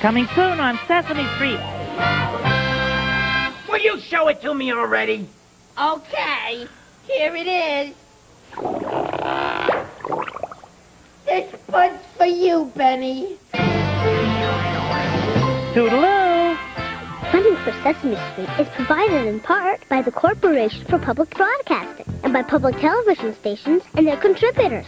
Coming soon on Sesame Street. Will you show it to me already? Okay, here it is. This one's for you, Benny. Toodaloo. Funding for Sesame Street is provided in part by the Corporation for Public Broadcasting and by public television stations and their contributors.